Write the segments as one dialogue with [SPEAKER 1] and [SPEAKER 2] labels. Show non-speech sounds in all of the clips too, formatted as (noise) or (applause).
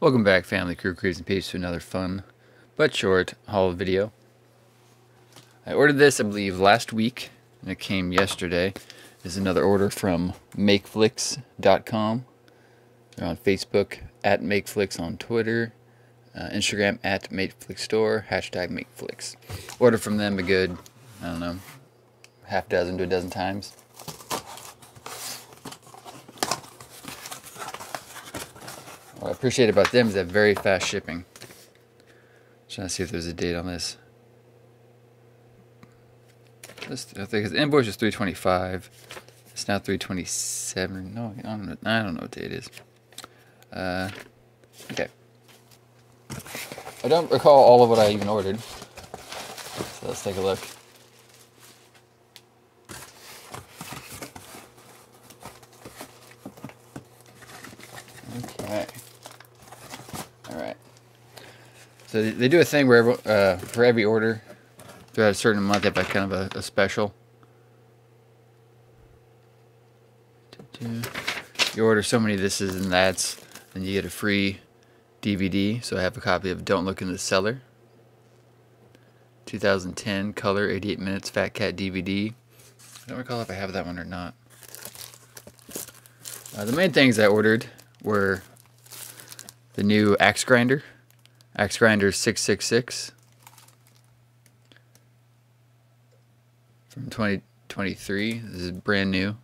[SPEAKER 1] Welcome back, family, crew, crews, and peeps, to another fun but short haul video. I ordered this, I believe, last week, and it came yesterday. This is another order from MakeFlix.com. They're on Facebook, at MakeFlix on Twitter, uh, Instagram, at MakeFlixStore, hashtag MakeFlix. Ordered from them a good, I don't know, half dozen to a dozen times. What I appreciate about them is that very fast shipping. I'm Trying to see if there's a date on this. This I think the invoice is 325. It's now 327. No, I don't know. I don't know what date it is. Uh, okay. I don't recall all of what I even ordered. So let's take a look. Okay. All right. So they, do a thing where uh, for every order throughout a certain month, they have like kind of a, a special. You order so many thises and that's, and you get a free DVD. So I have a copy of Don't Look in the Cellar. 2010 color 88 minutes Fat Cat DVD. I don't recall if I have that one or not. Uh, the main things I ordered were the new axe grinder, axe grinder 666 from 2023. This is brand new.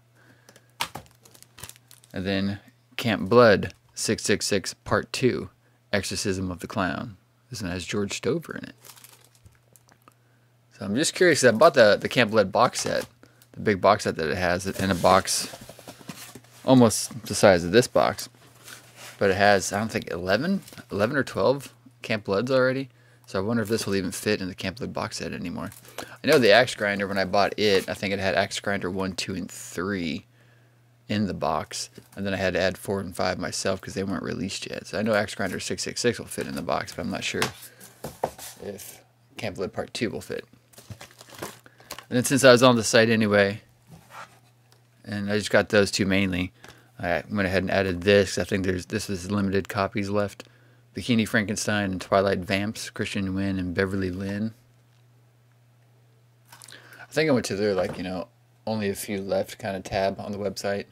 [SPEAKER 1] And then Camp Blood 666 Part 2, Exorcism of the Clown. This one has George Stover in it. So I'm just curious. I bought the, the Camp Blood box set, the big box set that it has in a box almost the size of this box. But it has, I don't think, 11, 11 or 12 Camp Bloods already. So I wonder if this will even fit in the Camp Blood box set anymore. I know the Axe Grinder, when I bought it, I think it had Axe Grinder 1, 2, and 3 in the box. And then I had to add 4 and 5 myself because they weren't released yet. So I know Axe Grinder 666 will fit in the box, but I'm not sure if Camp Blood Part 2 will fit. And then since I was on the site anyway, and I just got those two mainly, I went ahead and added this. I think there's this is limited copies left. Bikini Frankenstein and Twilight Vamps, Christine Nguyen and Beverly Lynne. I think I went to their like, you know, only a few left kind of tab on the website.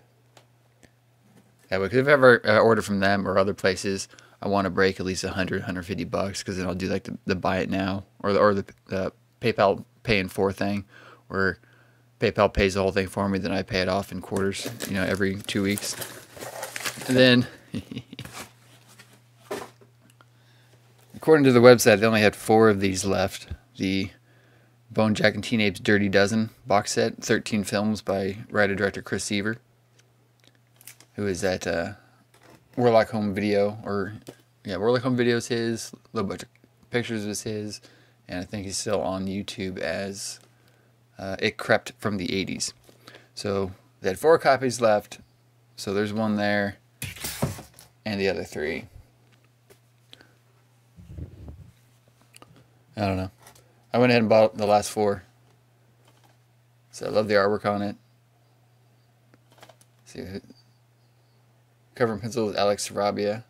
[SPEAKER 1] Yeah, because if I ever uh, order from them or other places, I want to break at least 100, 150 bucks because then I'll do like the, the buy it now or the, or the, the PayPal pay in four thing where PayPal pays the whole thing for me, then I pay it off in quarters, you know, every two weeks. And then, (laughs) according to the website, they only had four of these left. The Bone Jack and Teen Apes Dirty Dozen box set, 13 films by writer-director Chris Seaver, who is at uh, Warlock Home Video, or, yeah, Warlock Home Video is his, little bunch of pictures is his, and I think he's still on YouTube as uh, It Crept from the 80s. So they had four copies left, so there's one there, and the other three. I don't know. I went ahead and bought the last four. So I love the artwork on it. see, cover and pencil is Alex Sarabia.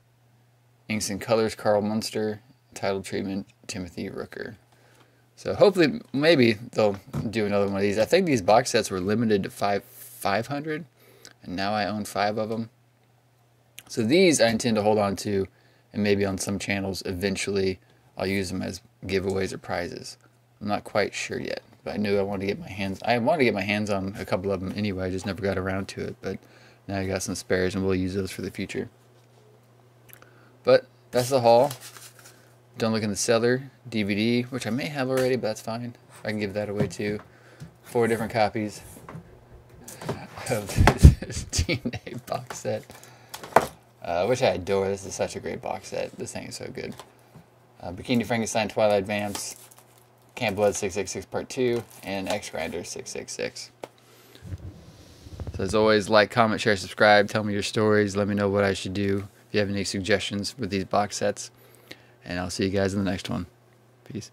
[SPEAKER 1] Inks and colors Carl Munster. Title treatment Timothy Rooker. So hopefully, maybe they'll do another one of these. I think these box sets were limited to five 500, and now I own five of them. So these I intend to hold on to, and maybe on some channels eventually I'll use them as giveaways or prizes. I'm not quite sure yet, but I knew I wanted to get my hands. I wanted to get my hands on a couple of them anyway. I just never got around to it, but now I got some spares, and we'll use those for the future. But that's the haul. Don't Look in the Cellar DVD, which I may have already, but that's fine. I can give that away too. Four different copies of this (laughs) Ape box set, uh, which I adore. This is such a great box set. This thing is so good. Uh, Bikini Frankenstein Twilight Vamps, Camp Blood 666 Part 2, and Axe Grinder 666. So as always, like, comment, share, subscribe. Tell me your stories. Let me know what I should do. If you have any suggestions with these box sets. And I'll see you guys in the next one. Peace.